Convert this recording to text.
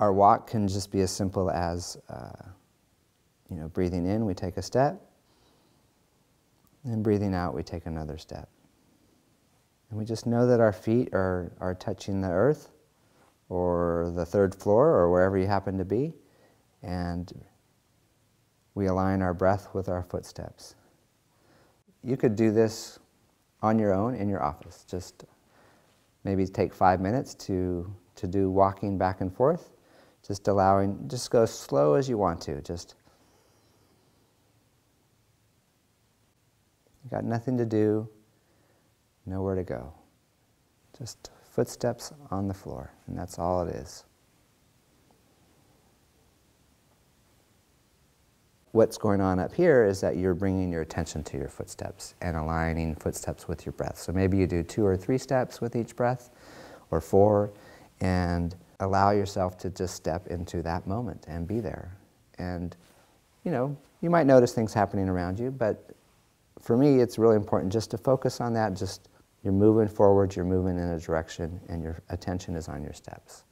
Our walk can just be as simple as, uh, you know, breathing in, we take a step, and breathing out, we take another step. And we just know that our feet are, are touching the earth or the third floor or wherever you happen to be. And we align our breath with our footsteps. You could do this on your own in your office. Just maybe take five minutes to, to do walking back and forth. Just allowing, just go slow as you want to. Just you got nothing to do, nowhere to go. Just footsteps on the floor, and that's all it is. What's going on up here is that you're bringing your attention to your footsteps and aligning footsteps with your breath. So maybe you do two or three steps with each breath, or four, and allow yourself to just step into that moment and be there. And, you know, you might notice things happening around you, but for me, it's really important just to focus on that. Just you're moving forward, you're moving in a direction, and your attention is on your steps.